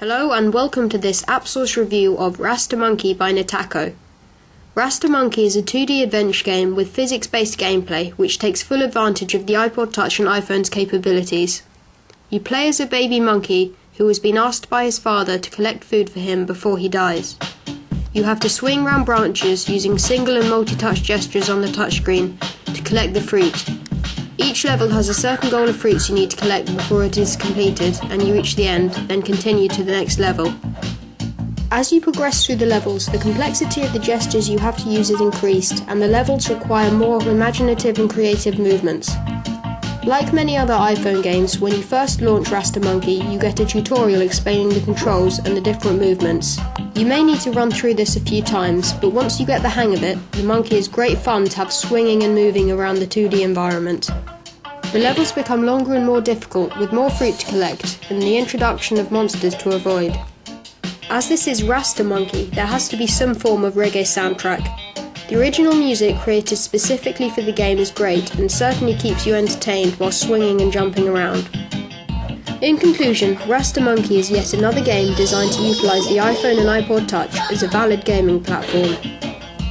Hello and welcome to this AppSource review of Rasta Monkey by Nitako. Rasta Monkey is a 2D adventure game with physics-based gameplay which takes full advantage of the iPod Touch and iPhone's capabilities. You play as a baby monkey who has been asked by his father to collect food for him before he dies. You have to swing round branches using single and multi-touch gestures on the touchscreen to collect the fruit each level has a certain goal of fruits you need to collect before it is completed and you reach the end, then continue to the next level. As you progress through the levels, the complexity of the gestures you have to use is increased, and the levels require more imaginative and creative movements. Like many other iPhone games, when you first launch Rasta Monkey, you get a tutorial explaining the controls and the different movements. You may need to run through this a few times, but once you get the hang of it, the monkey is great fun to have swinging and moving around the 2D environment. The levels become longer and more difficult, with more fruit to collect, and the introduction of monsters to avoid. As this is Rasta Monkey, there has to be some form of reggae soundtrack. The original music created specifically for the game is great and certainly keeps you entertained while swinging and jumping around. In conclusion, Rasta Monkey is yet another game designed to utilise the iPhone and iPod Touch as a valid gaming platform.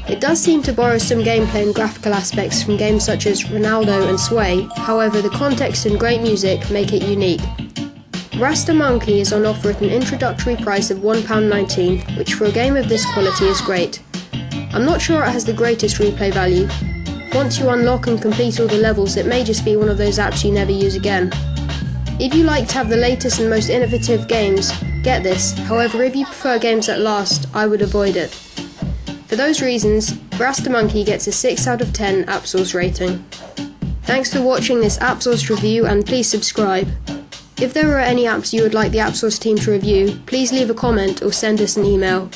It does seem to borrow some gameplay and graphical aspects from games such as Rolando and Sway, however, the context and great music make it unique. Rasta Monkey is on offer at an introductory price of £1.19, which for a game of this quality is great. I'm not sure it has the greatest replay value. Once you unlock and complete all the levels, it may just be one of those apps you never use again. If you like to have the latest and most innovative games, get this. However, if you prefer games that last, I would avoid it. For those reasons, Rasta Monkey gets a 6 out of 10 AppSource rating. Thanks for watching this AppSource review and please subscribe. If there are any apps you would like the AppSource team to review, please leave a comment or send us an email.